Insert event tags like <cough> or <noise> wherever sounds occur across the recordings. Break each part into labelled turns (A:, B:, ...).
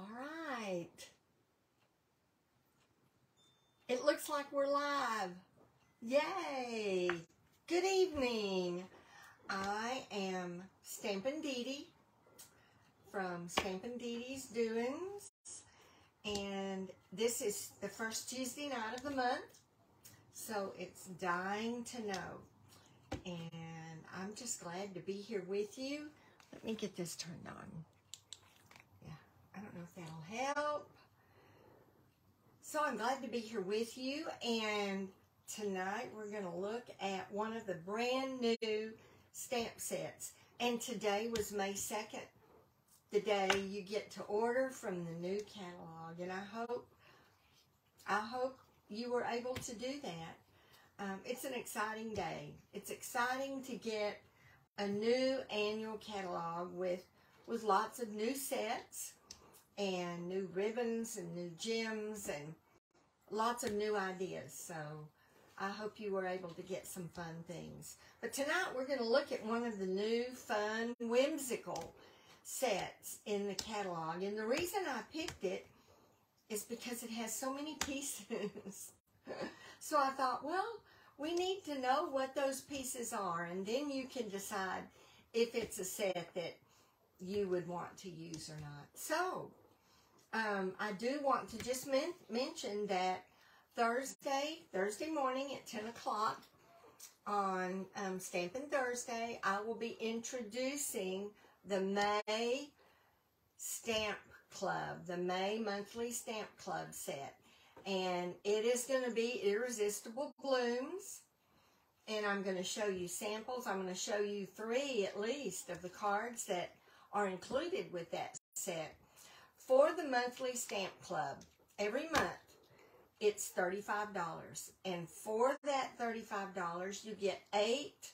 A: All right. It looks like we're live. Yay! Good evening. I am Stampin' Dee Dee from Stampin' Dee Dee's Doings. And this is the first Tuesday night of the month. So it's dying to know. And I'm just glad to be here with you. Let me get this turned on. I don't know if that'll help. So I'm glad to be here with you. And tonight we're going to look at one of the brand new stamp sets. And today was May 2nd, the day you get to order from the new catalog. And I hope, I hope you were able to do that. Um, it's an exciting day. It's exciting to get a new annual catalog with with lots of new sets and new ribbons and new gems and lots of new ideas. So I hope you were able to get some fun things. But tonight we're going to look at one of the new fun, whimsical sets in the catalog. And the reason I picked it is because it has so many pieces. <laughs> so I thought, well, we need to know what those pieces are and then you can decide if it's a set that you would want to use or not. So, um, I do want to just men mention that Thursday, Thursday morning at 10 o'clock on um, Stampin' Thursday, I will be introducing the May Stamp Club, the May Monthly Stamp Club set and it is going to be Irresistible Blooms. And I'm going to show you samples. I'm going to show you three at least of the cards that are included with that set. For the monthly stamp club, every month it's $35. And for that $35, you get eight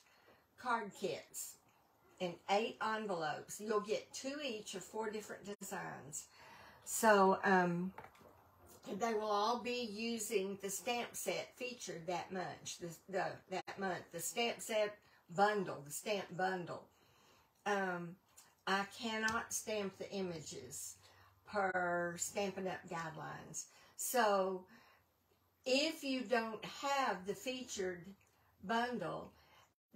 A: card kits and eight envelopes. You'll get two each of four different designs. So, um, they will all be using the stamp set featured that month, the, the that month, the stamp set bundle, the stamp bundle. Um, I cannot stamp the images per Stampin' Up! guidelines. So if you don't have the featured bundle,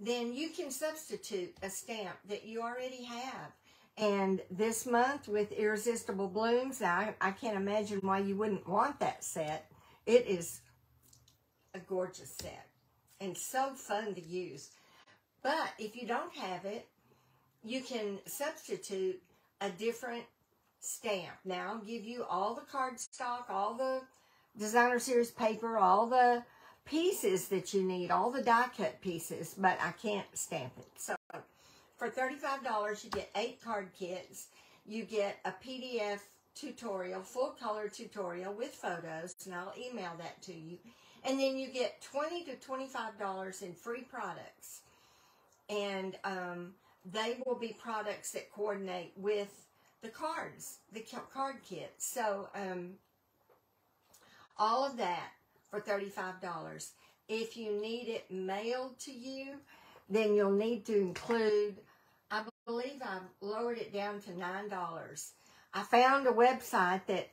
A: then you can substitute a stamp that you already have and this month with Irresistible Blooms, I, I can't imagine why you wouldn't want that set. It is a gorgeous set and so fun to use. But if you don't have it, you can substitute a different stamp. Now, I'll give you all the cardstock, all the designer series paper, all the pieces that you need, all the die cut pieces, but I can't stamp it. So for $35, you get eight card kits. You get a PDF tutorial, full color tutorial with photos, and I'll email that to you. And then you get 20 to $25 in free products. And um, they will be products that coordinate with the cards, the card kit. So um, all of that for $35. If you need it mailed to you, then you'll need to include I believe I've lowered it down to $9. I found a website that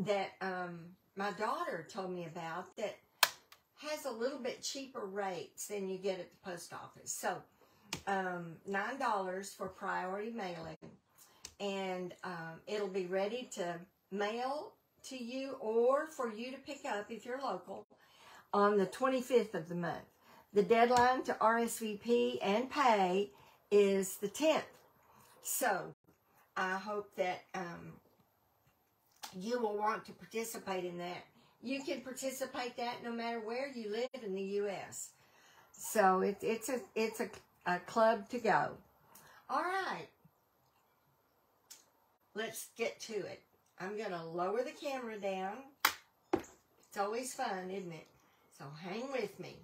A: that um, my daughter told me about that has a little bit cheaper rates than you get at the post office. So um, $9 for priority mailing. And um, it'll be ready to mail to you or for you to pick up if you're local on the 25th of the month. The deadline to RSVP and pay is the 10th. So I hope that um, you will want to participate in that. You can participate that no matter where you live in the U.S. So it, it's a it's a, a club to go. All right. Let's get to it. I'm going to lower the camera down. It's always fun, isn't it? So hang with me.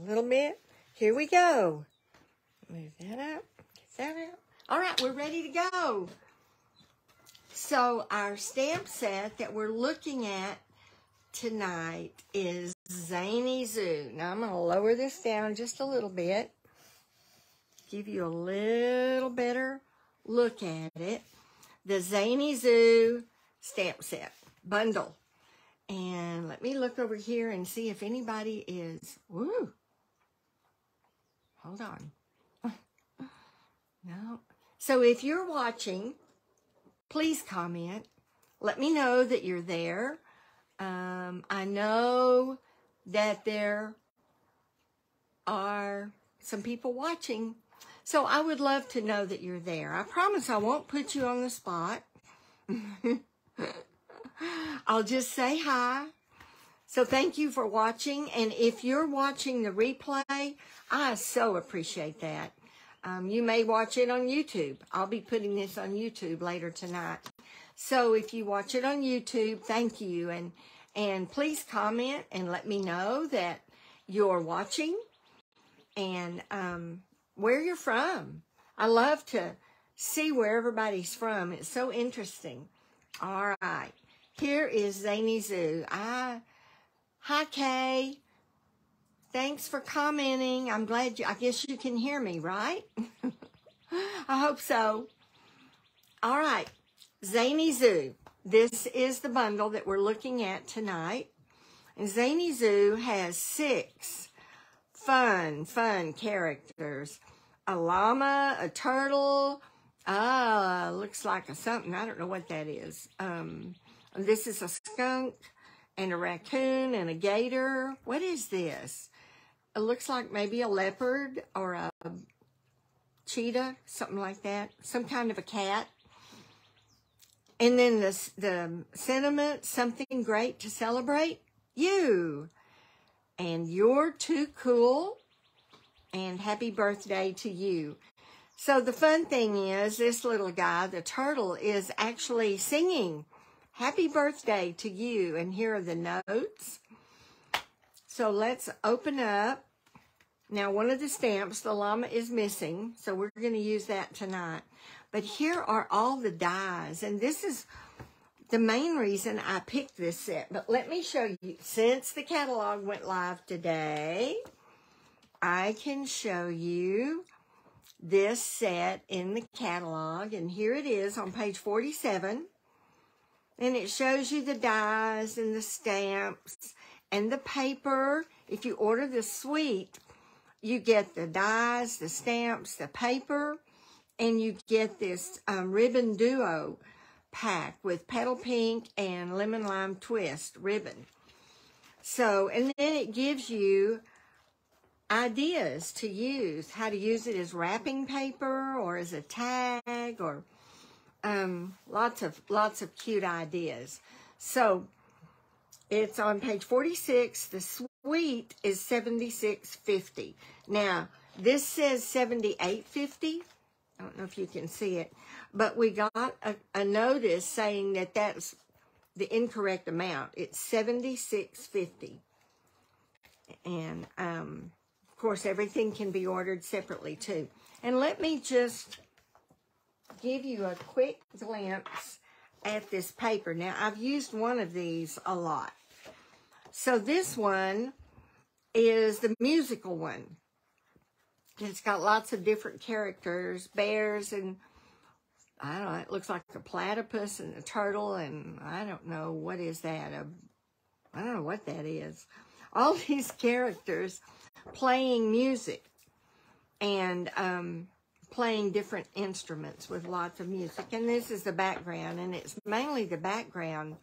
A: A little bit. Here we go. Move that up. Get that out. All right, we're ready to go. So our stamp set that we're looking at tonight is Zany Zoo. Now I'm going to lower this down just a little bit. Give you a little better look at it. The Zany Zoo stamp set bundle. And let me look over here and see if anybody is, woo. Hold on. no. So if you're watching, please comment. Let me know that you're there. Um, I know that there are some people watching. So I would love to know that you're there. I promise I won't put you on the spot. <laughs> I'll just say hi. So thank you for watching. And if you're watching the replay, I so appreciate that. Um, you may watch it on YouTube. I'll be putting this on YouTube later tonight. So if you watch it on YouTube, thank you. And, and please comment and let me know that you're watching and um, where you're from. I love to see where everybody's from. It's so interesting. All right. Here is Zany Zoo. I, hi, Kay. Thanks for commenting. I'm glad you, I guess you can hear me, right? <laughs> I hope so. All right, Zany Zoo. This is the bundle that we're looking at tonight. And Zany Zoo has six fun, fun characters. A llama, a turtle, ah, looks like a something. I don't know what that is. Um, this is a skunk and a raccoon and a gator. What is this? It looks like maybe a leopard or a cheetah, something like that. Some kind of a cat. And then the, the sentiment, something great to celebrate, you. And you're too cool. And happy birthday to you. So the fun thing is this little guy, the turtle, is actually singing happy birthday to you. And here are the notes. So let's open up. Now, one of the stamps, the llama is missing, so we're going to use that tonight. But here are all the dies, and this is the main reason I picked this set. But let me show you, since the catalog went live today, I can show you this set in the catalog, and here it is on page 47. And it shows you the dies and the stamps and the paper. If you order the suite, you get the dies, the stamps, the paper, and you get this um, ribbon duo pack with petal pink and lemon lime twist ribbon. So, and then it gives you ideas to use, how to use it as wrapping paper or as a tag or um, lots of lots of cute ideas. So it's on page 46. The suite is 76.50. Now, this says 78.50. I don't know if you can see it, but we got a, a notice saying that that's the incorrect amount. It's 76.50. And um, of course, everything can be ordered separately too. And let me just give you a quick glimpse at this paper. Now, I've used one of these a lot. So this one is the musical one. It's got lots of different characters, bears and I don't know, it looks like a platypus and a turtle and I don't know, what is that? A, I don't know what that is. All <laughs> these characters playing music and um, playing different instruments with lots of music. And this is the background, and it's mainly the background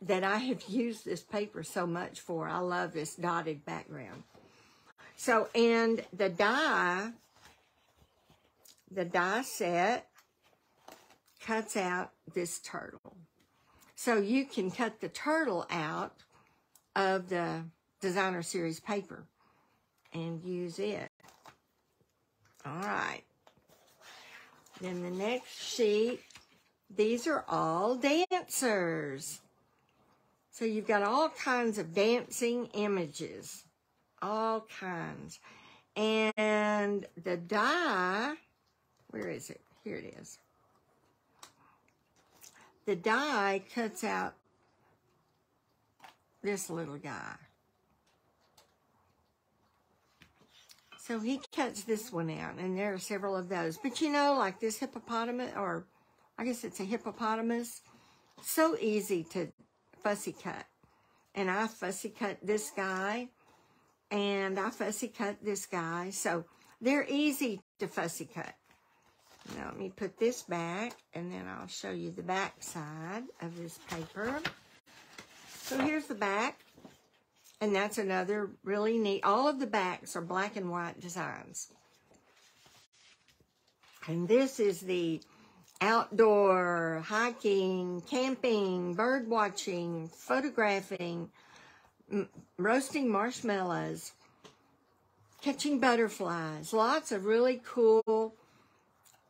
A: that I have <laughs> used this paper so much for. I love this dotted background. So, and the die, the die set cuts out this turtle. So you can cut the turtle out of the designer series paper and use it. All right. Then the next sheet, these are all dancers. So you've got all kinds of dancing images. all kinds. And the die, where is it? Here it is. The die cuts out this little guy. So he cuts this one out, and there are several of those. But you know, like this hippopotamus, or I guess it's a hippopotamus, so easy to fussy cut. And I fussy cut this guy, and I fussy cut this guy. So they're easy to fussy cut. Now let me put this back, and then I'll show you the back side of this paper. So here's the back. And that's another really neat. All of the backs are black and white designs. And this is the outdoor hiking, camping, bird watching, photographing, roasting marshmallows, catching butterflies. Lots of really cool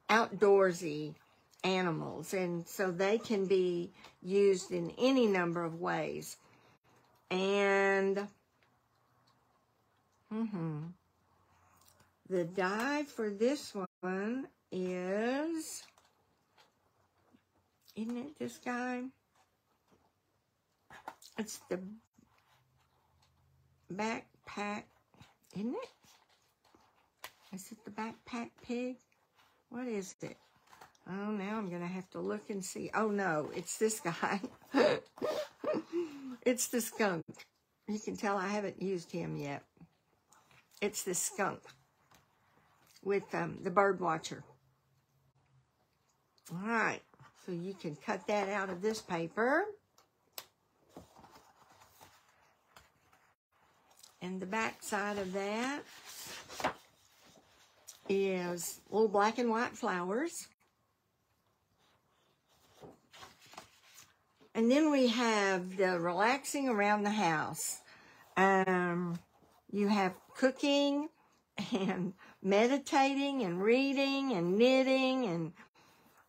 A: outdoorsy animals. And so they can be used in any number of ways. And mm-hmm, the die for this one is, isn't it this guy? It's the backpack, isn't it? Is it the backpack pig? What is it? Oh, now I'm going to have to look and see. Oh, no, it's this guy. <laughs> it's the skunk. You can tell I haven't used him yet. It's the skunk with um, the bird watcher. All right, so you can cut that out of this paper. And the back side of that is little black and white flowers. And then we have the relaxing around the house. Um, you have cooking <laughs> and meditating and reading and knitting and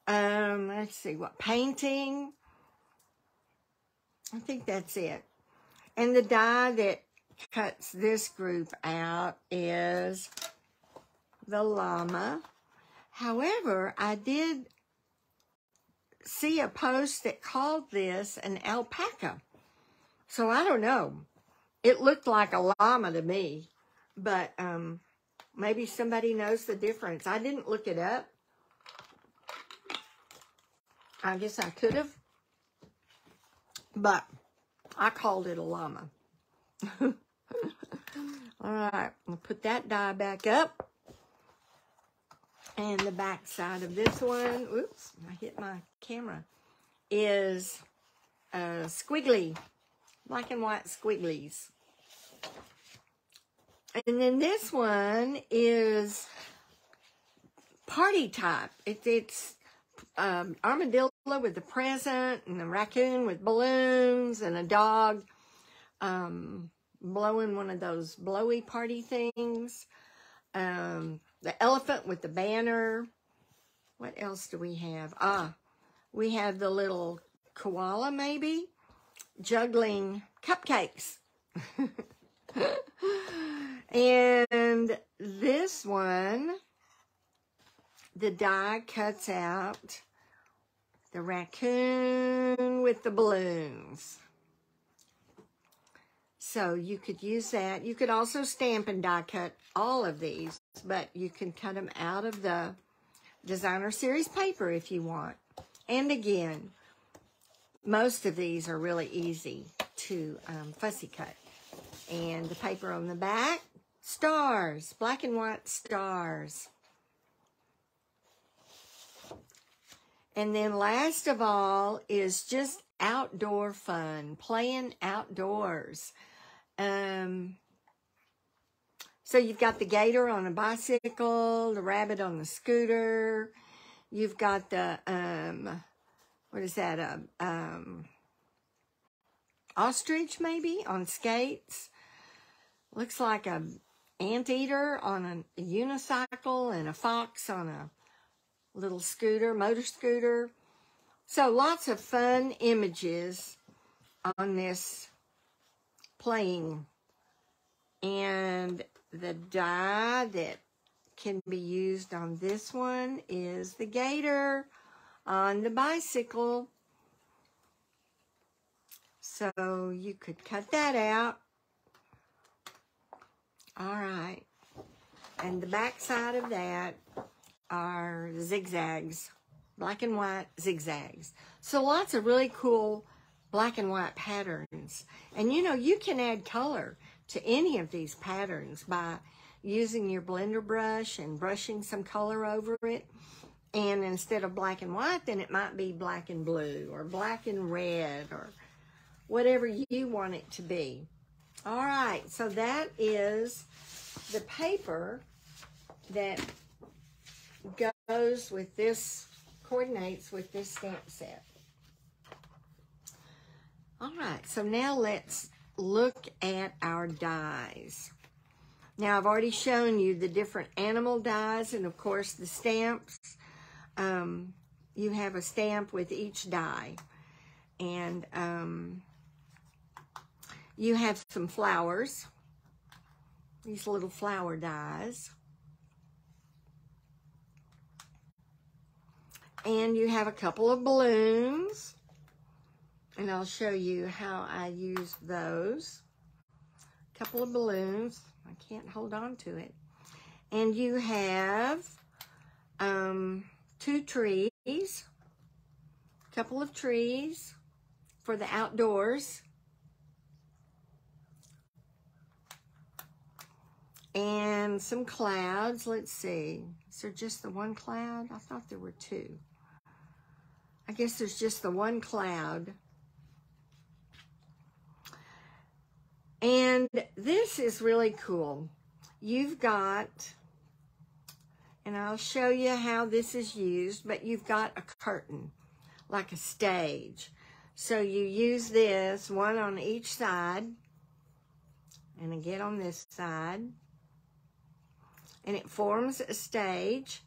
A: um, let's see what painting. I think that's it. And the die that cuts this group out is the llama. However, I did see a post that called this an alpaca. So I don't know. It looked like a llama to me, but um, maybe somebody knows the difference. I didn't look it up. I guess I could have, but I called it a llama. <laughs> All right, I'll put that die back up. And the back side of this one, oops, I hit my camera, is uh, squiggly, black and white squigglies. And then this one is party type. It, it's um, armadillo with the present and a raccoon with balloons and a dog um, blowing one of those blowy party things. Um, the elephant with the banner. What else do we have? Ah, we have the little koala, maybe, juggling cupcakes. <laughs> and this one, the die cuts out the raccoon with the balloons. So you could use that. You could also stamp and die cut all of these, but you can cut them out of the designer series paper if you want. And again, most of these are really easy to um, fussy cut. And the paper on the back, stars, black and white stars. And then last of all is just outdoor fun, playing outdoors. Um, so you've got the gator on a bicycle, the rabbit on the scooter. You've got the, um, what is that? A, um, ostrich maybe on skates. Looks like a anteater on a unicycle and a fox on a little scooter, motor scooter. So lots of fun images on this playing And the die that can be used on this one is the gator on the bicycle. So you could cut that out. All right. And the back side of that are zigzags, black and white zigzags. So lots of really cool black and white patterns. And you know, you can add color to any of these patterns by using your blender brush and brushing some color over it. And instead of black and white, then it might be black and blue or black and red or whatever you want it to be. All right, so that is the paper that goes with this, coordinates with this stamp set. All right, so now let's look at our dies. Now, I've already shown you the different animal dies and, of course, the stamps. Um, you have a stamp with each die. And um, you have some flowers, these little flower dies. And you have a couple of balloons. And I'll show you how I use those. A couple of balloons. I can't hold on to it. And you have um, two trees, a couple of trees for the outdoors. And some clouds. Let's see. Is there just the one cloud? I thought there were two. I guess there's just the one cloud. And this is really cool. You've got, and I'll show you how this is used, but you've got a curtain, like a stage. So you use this, one on each side, and again on this side. And it forms a stage.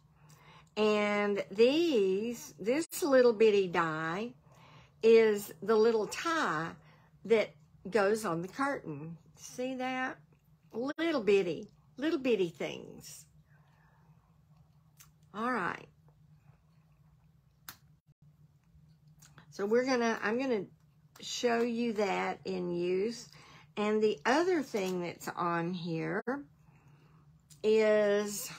A: And these, this little bitty die is the little tie that goes on the curtain. See that? Little bitty, little bitty things. All right. So we're gonna, I'm gonna show you that in use. And the other thing that's on here is,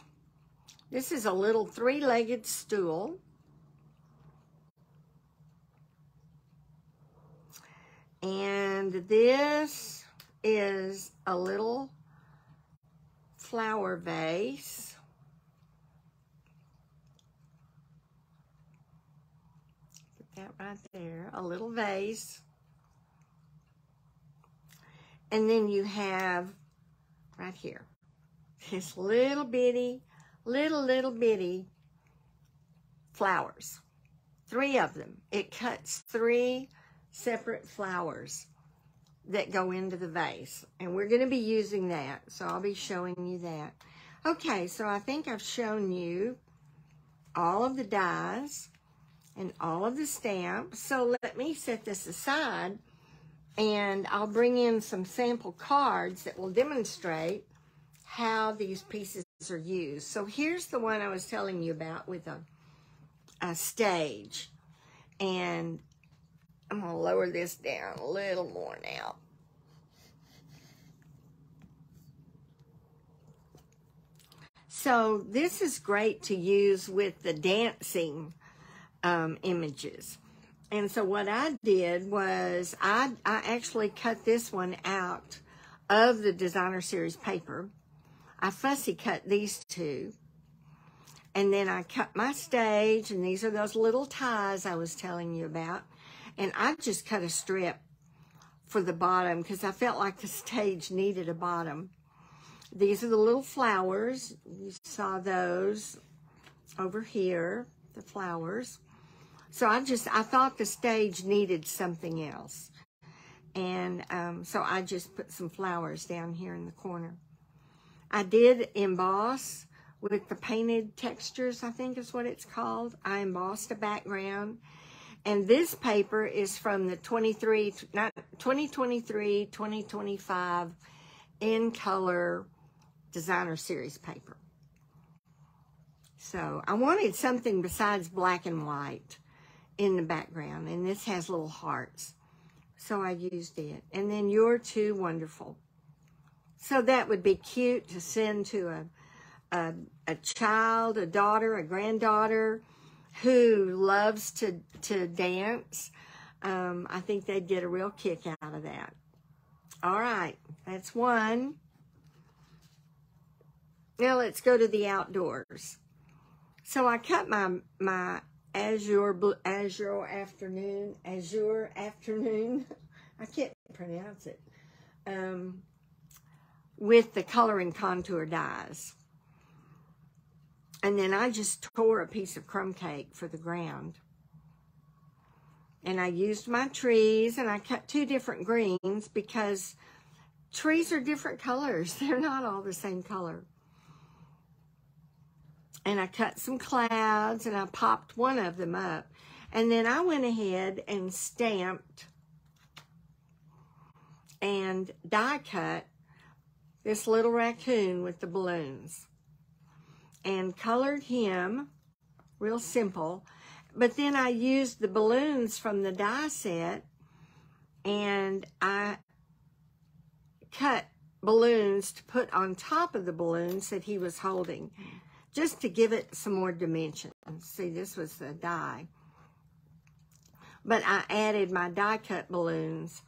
A: this is a little three-legged stool. And this is a little flower vase. Put that right there, a little vase. And then you have right here, this little bitty, little, little bitty flowers. Three of them. It cuts three separate flowers that go into the vase. And we're going to be using that. So I'll be showing you that. Okay, so I think I've shown you all of the dies and all of the stamps. So let me set this aside and I'll bring in some sample cards that will demonstrate how these pieces are used. So here's the one I was telling you about with a, a stage. And I'm going to lower this down a little more now. So this is great to use with the dancing um, images. And so what I did was I, I actually cut this one out of the designer series paper. I fussy cut these two. And then I cut my stage, and these are those little ties I was telling you about. And I just cut a strip for the bottom because I felt like the stage needed a bottom. These are the little flowers. You saw those over here, the flowers. So I just, I thought the stage needed something else. And um, so I just put some flowers down here in the corner. I did emboss with the painted textures, I think is what it's called. I embossed a background and this paper is from the 23, 2023-2025 in color designer series paper. So I wanted something besides black and white in the background. And this has little hearts. So I used it. And then You're Too Wonderful. So that would be cute to send to a, a, a child, a daughter, a granddaughter who loves to, to dance. Um, I think they'd get a real kick out of that. All right, that's one. Now let's go to the outdoors. So I cut my my azure azure afternoon azure afternoon. <laughs> I can't pronounce it. Um, with the color and contour dies. And then I just tore a piece of crumb cake for the ground. And I used my trees and I cut two different greens because trees are different colors. <laughs> They're not all the same color. And I cut some clouds and I popped one of them up. And then I went ahead and stamped and die cut this little raccoon with the balloons and colored him real simple but then I used the balloons from the die set and I cut balloons to put on top of the balloons that he was holding just to give it some more dimension. See, this was the die. But I added my die cut balloons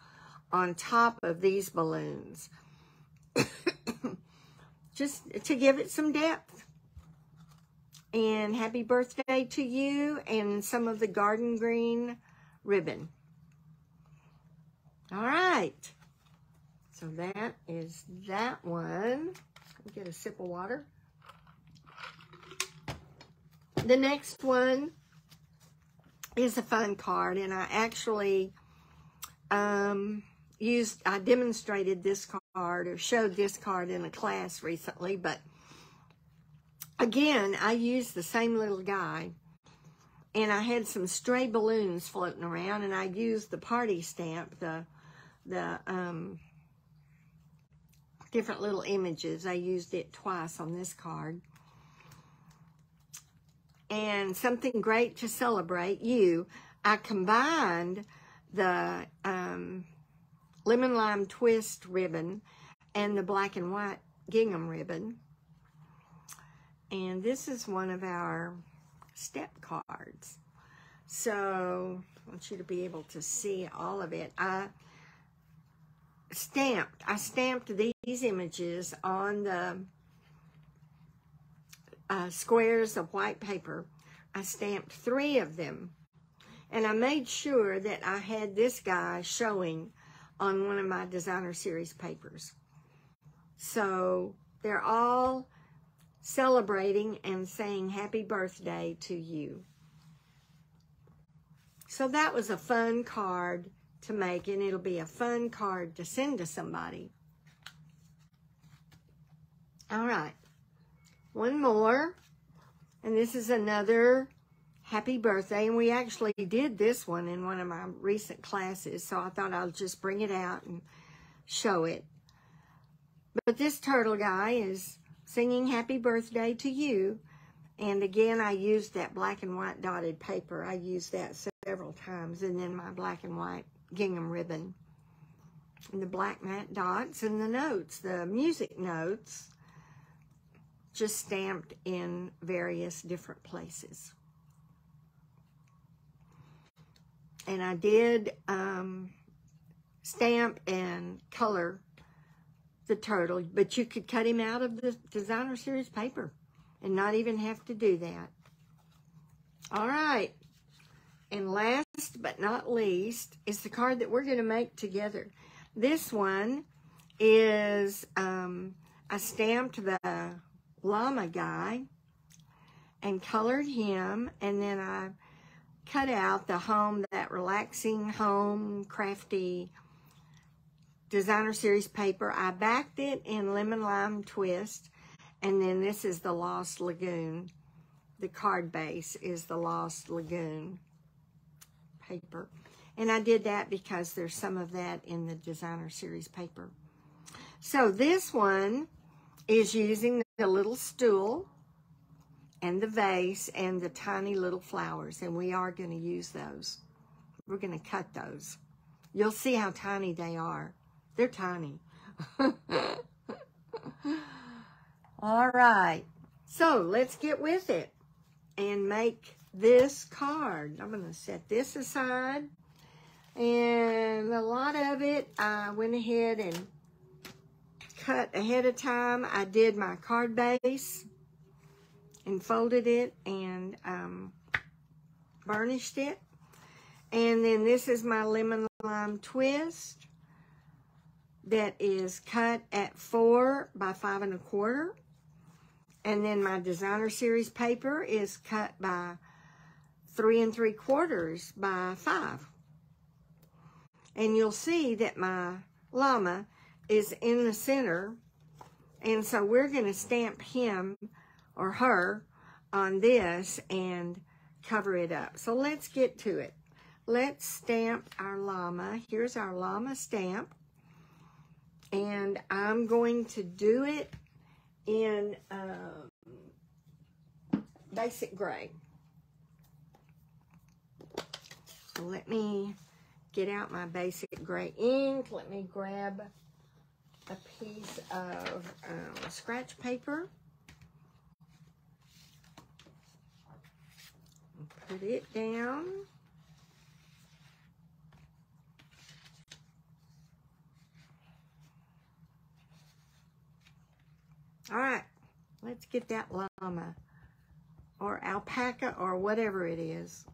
A: on top of these balloons <coughs> just to give it some depth and happy birthday to you and some of the garden green ribbon. All right. So that is that one. Get a sip of water. The next one is a fun card, and I actually um, used, I demonstrated this card or showed this card in a class recently, but again, I used the same little guy and I had some stray balloons floating around and I used the party stamp, the, the, um, different little images. I used it twice on this card. And something great to celebrate you, I combined the um, lemon lime twist ribbon and the black and white gingham ribbon and this is one of our step cards. So I want you to be able to see all of it. I stamped, I stamped these images on the uh, squares of white paper. I stamped three of them. And I made sure that I had this guy showing on one of my designer series papers. So they're all celebrating and saying happy birthday to you. So that was a fun card to make, and it'll be a fun card to send to somebody. All right, one more, and this is another happy birthday, and we actually did this one in one of my recent classes, so I thought I'll just bring it out and show it. But this turtle guy is singing happy birthday to you. And again, I used that black and white dotted paper. I used that several times. And then my black and white gingham ribbon. And the black matte dots and the notes, the music notes, just stamped in various different places. And I did um, stamp and color the turtle, but you could cut him out of the designer series paper and not even have to do that. All right. And last but not least is the card that we're going to make together. This one is, um, I stamped the llama guy and colored him, and then I cut out the home, that relaxing home, crafty designer series paper. I backed it in lemon lime twist. And then this is the Lost Lagoon. The card base is the Lost Lagoon paper. And I did that because there's some of that in the designer series paper. So this one is using the little stool and the vase and the tiny little flowers. And we are going to use those. We're going to cut those. You'll see how tiny they are. They're tiny. <laughs> All right. So let's get with it and make this card. I'm going to set this aside. And a lot of it, I went ahead and cut ahead of time. I did my card base and folded it and um, burnished it. And then this is my lemon lime twist that is cut at four by five and a quarter. And then my designer series paper is cut by three and three quarters by five. And you'll see that my llama is in the center. And so we're going to stamp him or her on this and cover it up. So let's get to it. Let's stamp our llama. Here's our llama stamp. And I'm going to do it in um, basic gray. Let me get out my basic gray ink. Let me grab a piece of um, scratch paper. Put it down. All right, let's get that llama or alpaca or whatever it is.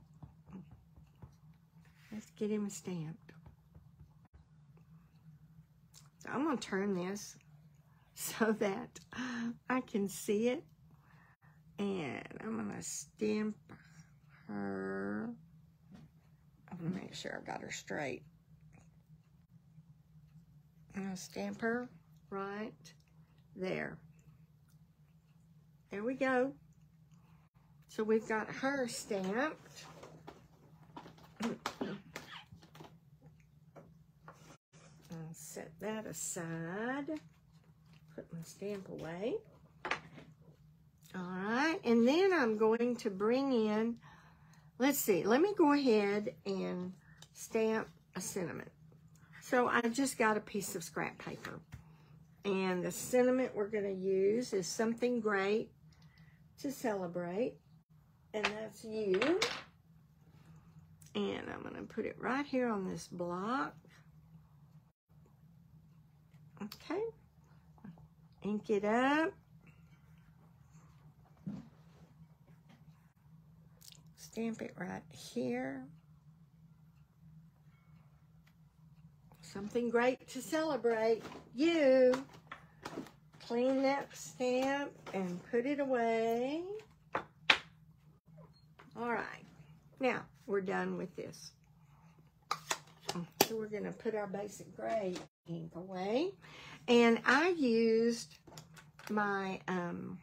A: Let's get him stamped. So I'm going to turn this <laughs> so that I can see it. And I'm going to stamp her. I'm going to make sure I've got her straight. I'm going to stamp her right there. There we go. So we've got her stamped. I'll set that aside. Put my stamp away. All right, and then I'm going to bring in, let's see, let me go ahead and stamp a sentiment. So I just got a piece of scrap paper. And the sentiment we're going to use is something great to celebrate. And that's you. And I'm going to put it right here on this block. Okay. Ink it up. Stamp it right here. Something great to celebrate. You clean that stamp and put it away. All right, now we're done with this. So we're gonna put our basic gray ink away. And I used my um,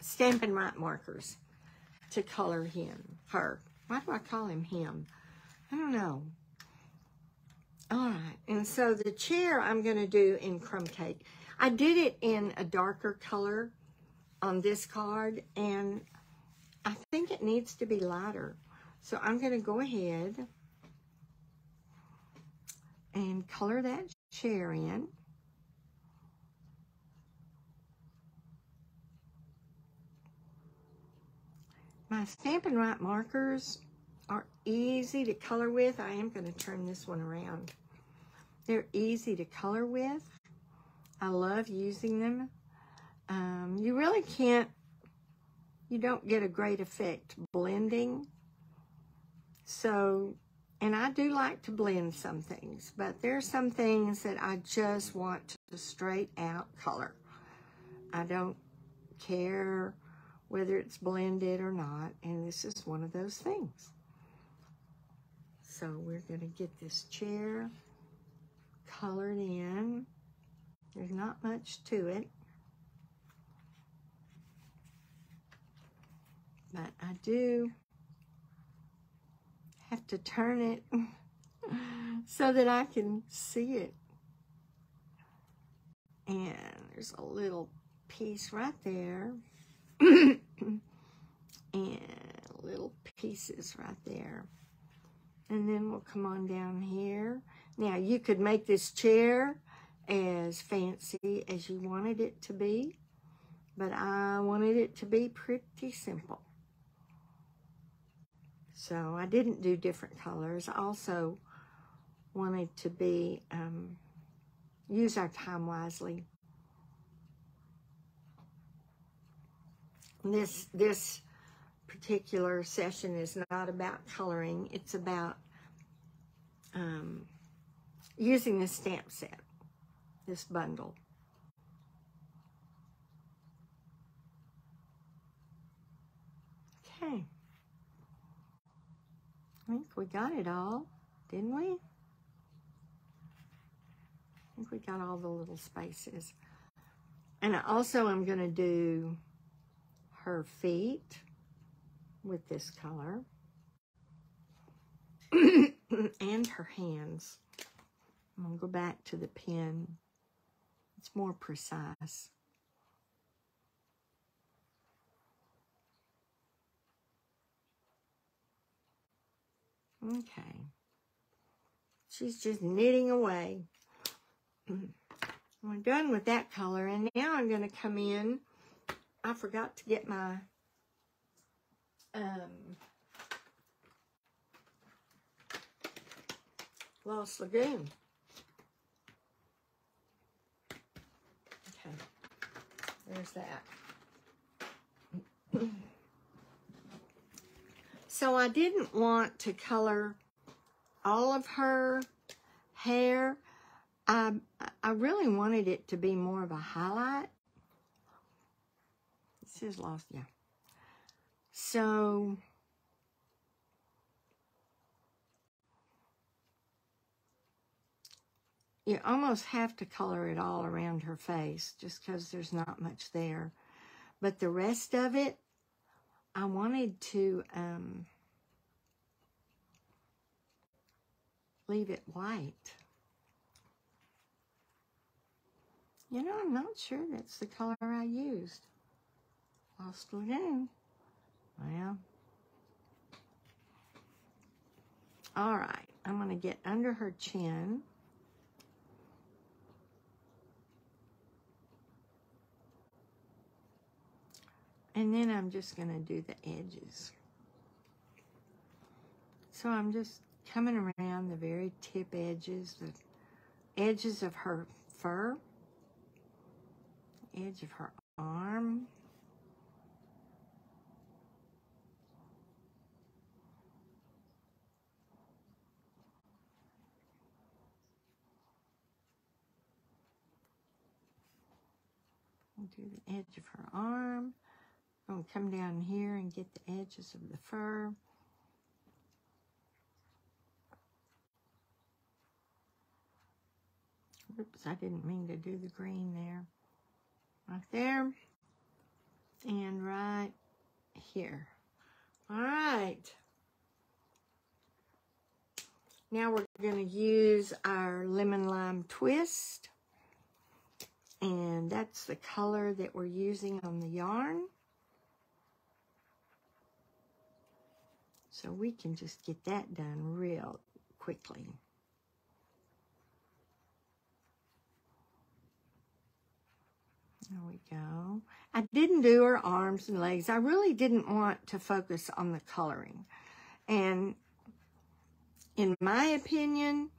A: Stampin' Write markers to color him, her. Why do I call him him? I don't know. All right, and so the chair I'm going to do in crumb cake. I did it in a darker color on this card, and I think it needs to be lighter. So I'm going to go ahead and color that chair in. My Stampin' Write markers are easy to color with. I am going to turn this one around. They're easy to color with. I love using them. Um, you really can't, you don't get a great effect blending. So, and I do like to blend some things, but there are some things that I just want to straight out color. I don't care whether it's blended or not, and this is one of those things. So we're going to get this chair colored in. There's not much to it. But I do have to turn it <laughs> so that I can see it. And there's a little piece right there. <coughs> and little pieces right there. And then we'll come on down here. Now, you could make this chair as fancy as you wanted it to be, but I wanted it to be pretty simple. So I didn't do different colors. I also wanted to be, um, use our time wisely. This, this particular session is not about coloring. It's about um, using the stamp set, this bundle. Okay. I think we got it all, didn't we? I think we got all the little spaces. And I also am going to do her feet with this color. <coughs> and her hands. I'm going to go back to the pen. It's more precise. Okay. She's just knitting away. <clears throat> I'm done with that color, and now I'm going to come in. I forgot to get my um, Lost Lagoon. Okay, there's that. <clears throat> so I didn't want to color all of her hair. I, I really wanted it to be more of a highlight. This is lost, yeah. So, you almost have to color it all around her face just because there's not much there. But the rest of it, I wanted to um, leave it white. You know, I'm not sure that's the color I used. Lost Lagoon. Well, all right. I'm going to get under her chin. And then I'm just going to do the edges. So I'm just coming around the very tip edges, the edges of her fur, edge of her arm, do the edge of her arm. I'm going to come down here and get the edges of the fur. Oops, I didn't mean to do the green there. Right there. And right here. All right. Now we're going to use our lemon lime twist. And that's the color that we're using on the yarn. So we can just get that done real quickly. There we go. I didn't do her arms and legs. I really didn't want to focus on the coloring. And in my opinion,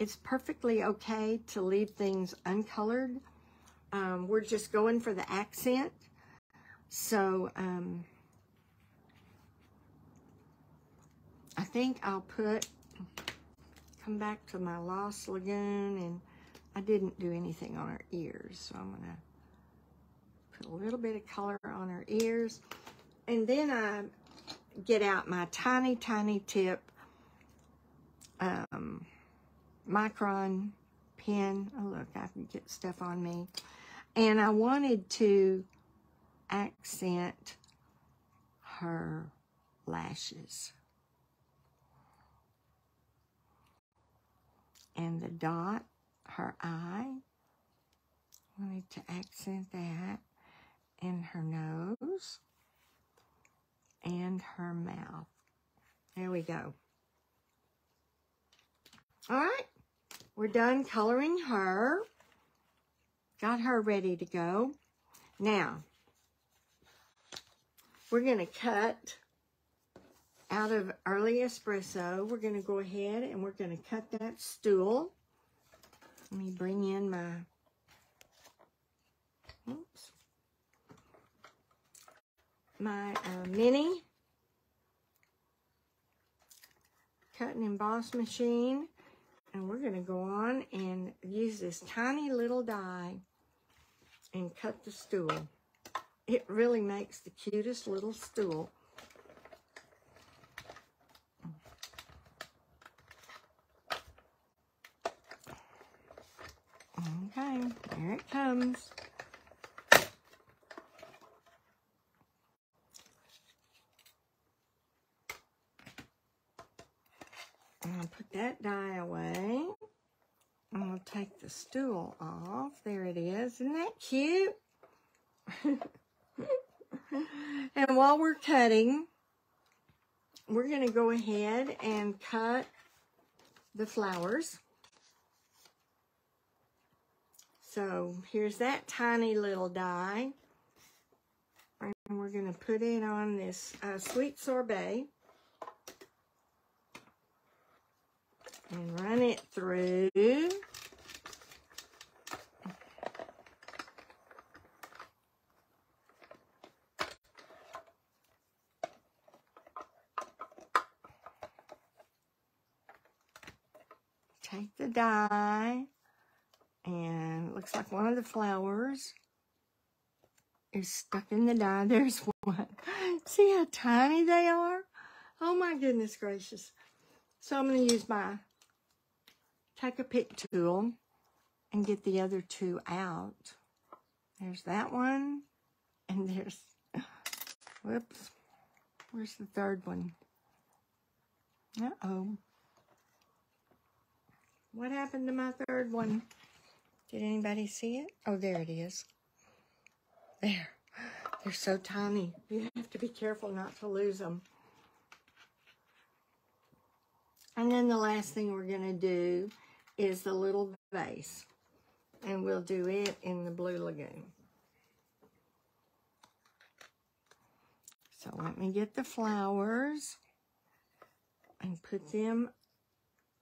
A: it's perfectly okay to leave things uncolored um, we're just going for the accent. So, um, think I'll put, come back to my Lost Lagoon, and I didn't do anything on her ears, so I'm going to put a little bit of color on her ears. And then I get out my tiny, tiny tip um, micron pen. Oh, look, I can get stuff on me. And I wanted to accent her lashes. And the dot, her eye, Wanted to accent that and her nose and her mouth. There we go. All right, we're done coloring her. Got her ready to go. Now, we're going to cut out of early espresso. We're going to go ahead and we're going to cut that stool. Let me bring in my, oops, my uh, mini cut and emboss machine. And we're going to go on and use this tiny little die and cut the stool. It really makes the cutest little stool. Okay, here it comes. I'm going to put that die away. I'm going to take the stool off. There it is. Isn't that cute? <laughs> and while we're cutting, we're going to go ahead and cut the flowers. So here's that tiny little die. And we're going to put it on this uh, sweet sorbet. And run it through. Take the die and looks like one of the flowers is stuck in the die. <laughs> There's one. See how tiny they are? Oh my goodness gracious. So I'm going to use my take a pick tool and get the other two out. There's that one. And there's, whoops, where's the third one? Uh-oh. What happened to my third one? Did anybody see it? Oh, there it is. There. They're so tiny. You have to be careful not to lose them. And then the last thing we're going to do is the little vase. And we'll do it in the Blue Lagoon. So let me get the flowers and put them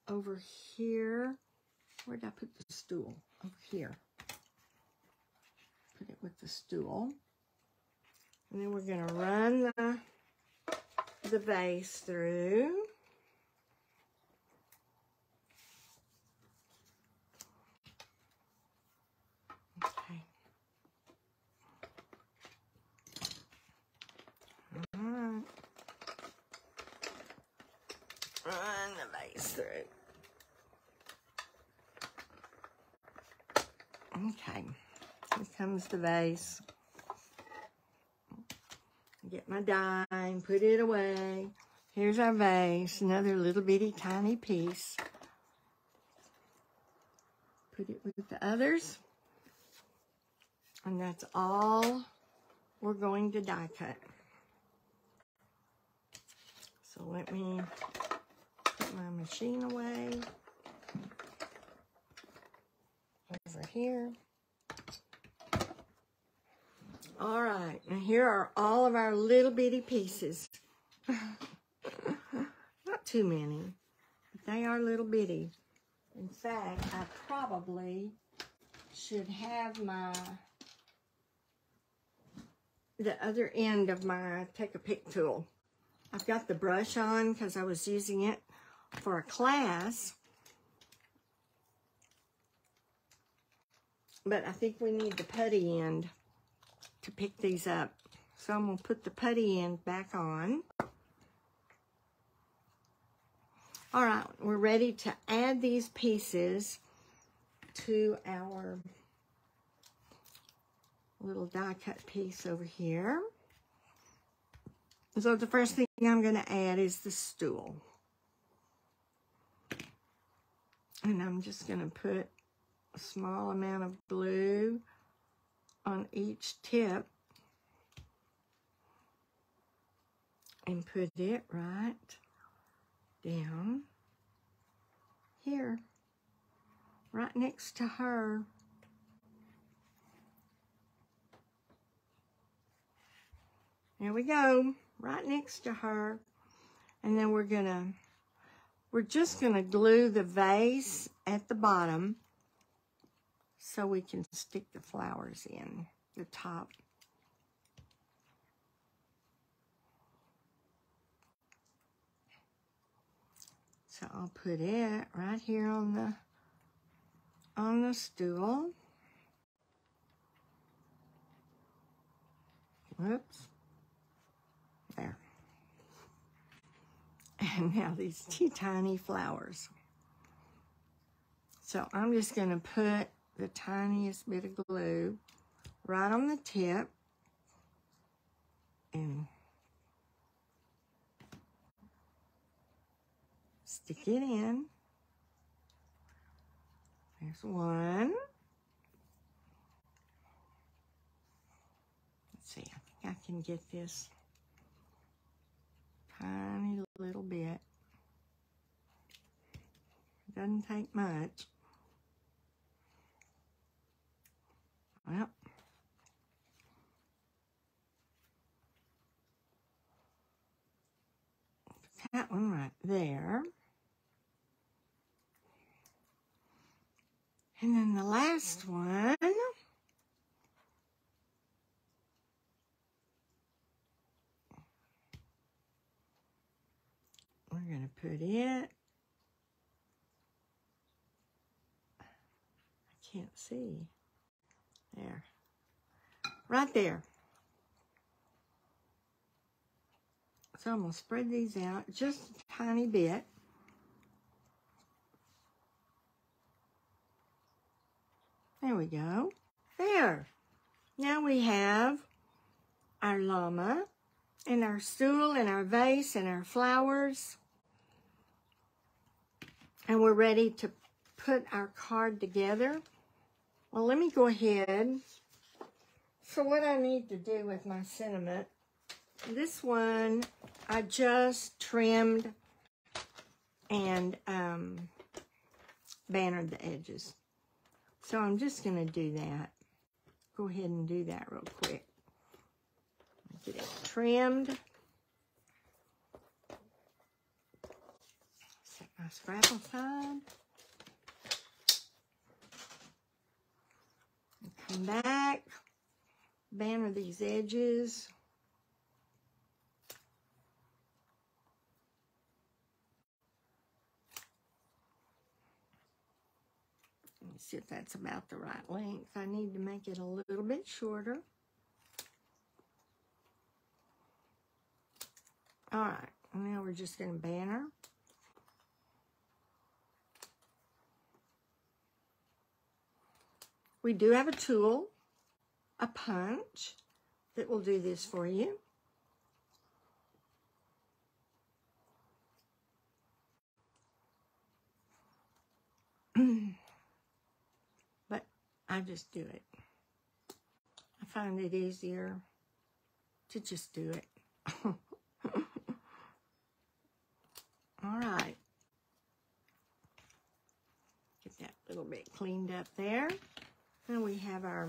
A: over here. Where did I put the stool? Here. Put it with the stool. And then we're going to run the, the vase through. Okay. All right. Run the vase through. Okay, here comes the vase. Get my dime, put it away. Here's our vase, another little bitty tiny piece. Put it with the others. And that's all we're going to die cut. So let me put my machine away over here. All right, now here are all of our little bitty pieces. <laughs> Not too many, but they are little bitty. In fact, I probably should have my, the other end of my take-a-pick tool. I've got the brush on because I was using it for a class. But I think we need the putty end to pick these up. So I'm going to put the putty end back on. All right, we're ready to add these pieces to our little die cut piece over here. So the first thing I'm going to add is the stool. And I'm just going to put a small amount of blue on each tip and put it right down here, right next to her. There we go, right next to her. And then we're gonna, we're just gonna glue the vase at the bottom so we can stick the flowers in the top. So I'll put it right here on the on the stool. Whoops. There. <laughs> And now these <laughs> teeny tiny flowers. So I'm just going to put the tiniest bit of glue right on the tip and stick it in. There's one. Let's see, I think I can get this tiny little bit. Doesn't take much. Well, that one right there. And then the last one. We're going to put it. I can't see. There. Right there. So I'm going to spread these out just a tiny bit. There we go. There. Now we have our llama and our stool and our vase and our flowers. And we're ready to put our card together. Well, let me go ahead. So what I need to do with my sentiment, this one I just trimmed and um, bannered the edges. So I'm just going to do that. Go ahead and do that real quick. Get it trimmed. Set my scrap aside. Come back. Banner these edges. see if that's about the right length. I need to make it a little bit shorter. All right, now we're just going to banner. We do have a tool, a punch, that will do this for you. <clears throat> But I just do it. I find it easier to just do it. <laughs> All right. Get that little bit cleaned up there. And we have our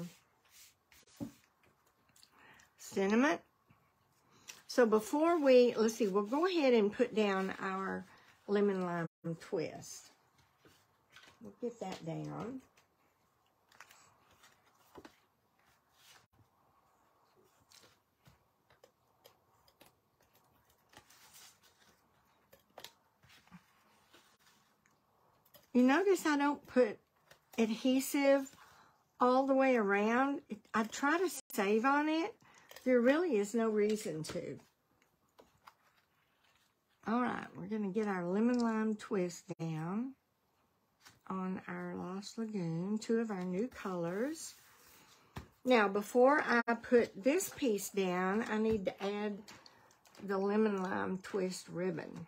A: sentiment. So before we, let's see, we'll go ahead and put down our lemon lime twist. We'll get that down. You notice I don't put adhesive all the way around. I try to save on it. There really is no reason to. All right, we're going to get our lemon lime twist down on our Lost Lagoon, two of our new colors. Now, before I put this piece down, I need to add the lemon lime twist ribbon.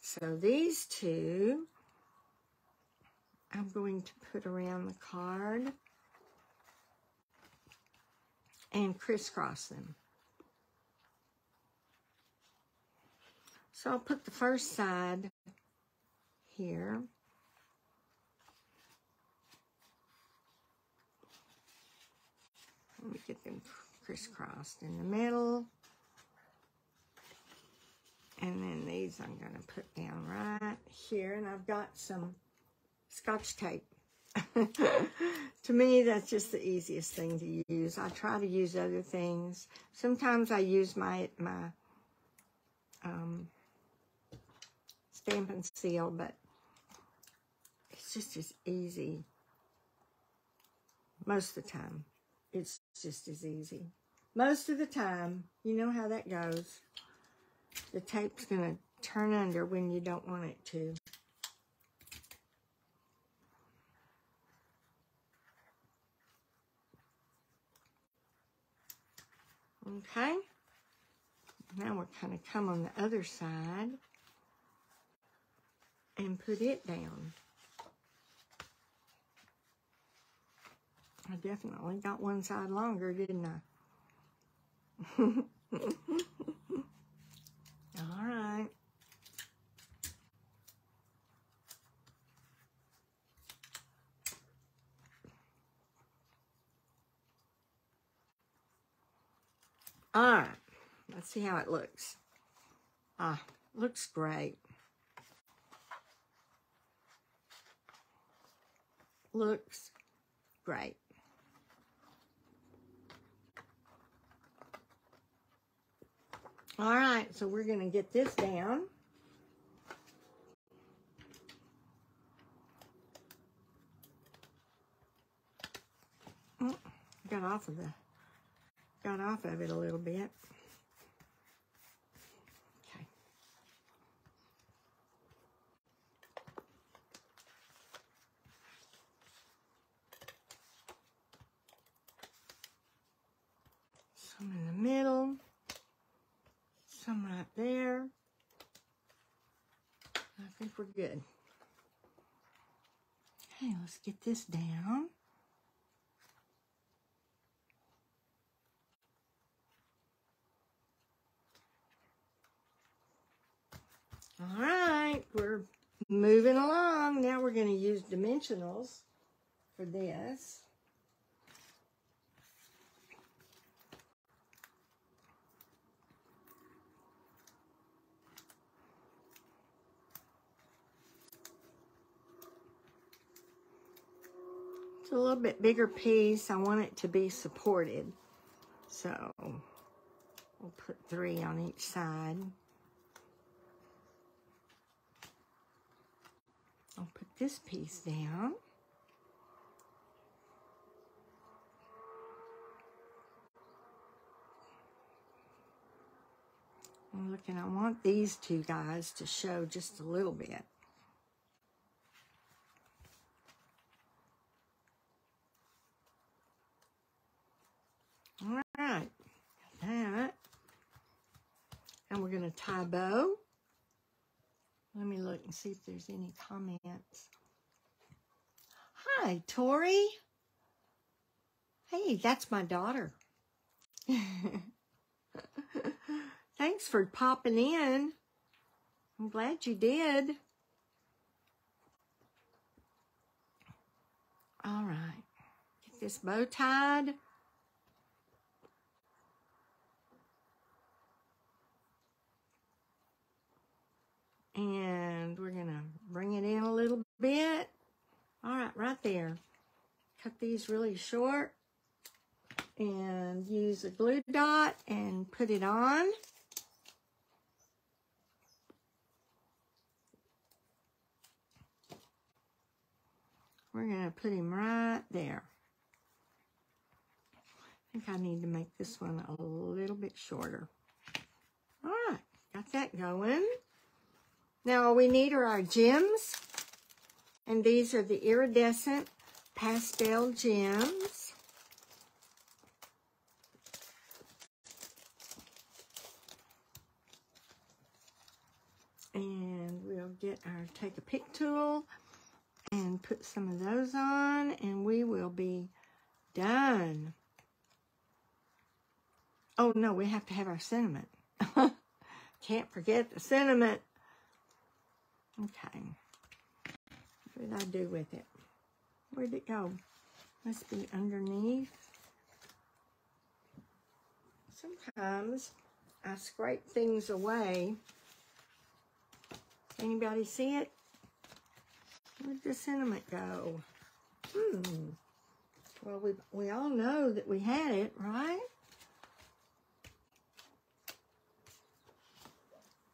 A: So these two, I'm going to put around the card. and crisscross them. So I'll put the first side here. Let me get them crisscrossed in the middle. And then these I'm going to put down right here. And I've got some scotch tape. <laughs> to me, that's just the easiest thing to use. I try to use other things. Sometimes I use my, my um, stamp and seal, but it's just as easy most of the time. It's just as easy. Most of the time, you know how that goes. The tape's going to turn under when you don't want it to. Okay. Now we're kind of come on the other side and put it down. I definitely got one side longer, didn't I? <laughs> All right. All right. Let's see how it looks. Ah, looks great. Looks great. All right, so we're going to get this down. Oh, got off of the got off of it a little bit. Okay. Some in the middle some right there. I think we're good. Okay, let's get this down. All right, we're moving along. Now we're going to use dimensionals for this. It's a little bit bigger piece. I want it to be supported. So we'll put three on each side. I'll put this piece down. I'm looking, I want these two guys to show just a little bit. All right, that. And we're going to tie bow. Let me look and see if there's any comments. Hi, Tori. Hey, that's my daughter. <laughs> Thanks for popping in. I'm glad you did. All right. Get this bow tied. And we're going to bring it in a little bit. All right, right there. Cut these really short and use a glue dot and put it on. We're going to put him right there. I think I need to make this one a little bit shorter. All right, got that going. Now all we need are our gems. And these are the iridescent pastel gems. And we'll get our, take a pick tool and put some of those on and we will be done. Oh no, we have to have our sentiment. <laughs> Can't forget the sentiment. Okay. What did I do with it? Where'd it go? Must be underneath. Sometimes I scrape things away. Anybody see it? Where'd the sentiment go? Hmm. Well, we, we all know that we had it, right?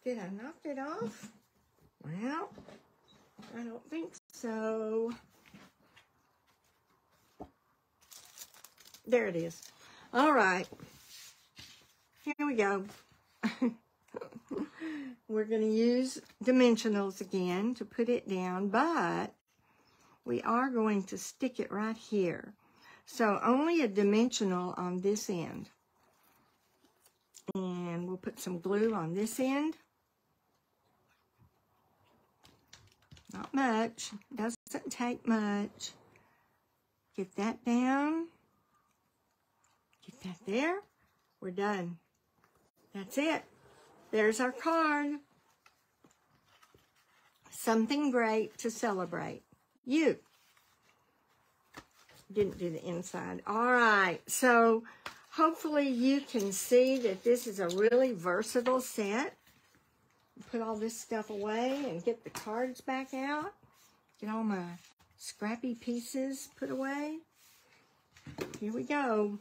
A: Did I knock it off? Well, I don't think so. There it is. All right. Here we go. <laughs> We're going to use dimensionals again to put it down, but we are going to stick it right here. So only a dimensional on this end. And we'll put some glue on this end. Not much. Doesn't take much. Get that down. Get that there. We're done. That's it. There's our card. Something great to celebrate. You. Didn't do the inside. All right. So hopefully you can see that this is a really versatile set put all this stuff away and get the cards back out. Get all my scrappy pieces put away. Here we go.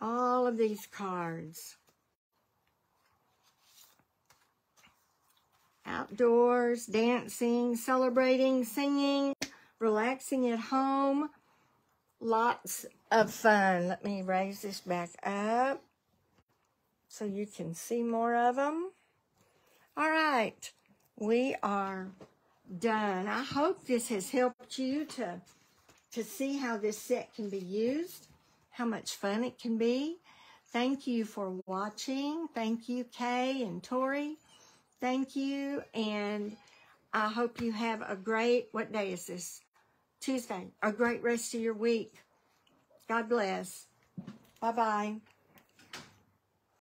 A: All of these cards. Outdoors, dancing, celebrating, singing, relaxing at home. Lots of fun. Let me raise this back up so you can see more of them. All right, we are done. I hope this has helped you to, to see how this set can be used, how much fun it can be. Thank you for watching. Thank you, Kay and Tori. Thank you, and I hope you have a great, what day is this? Tuesday. A great rest of your week. God bless. Bye-bye.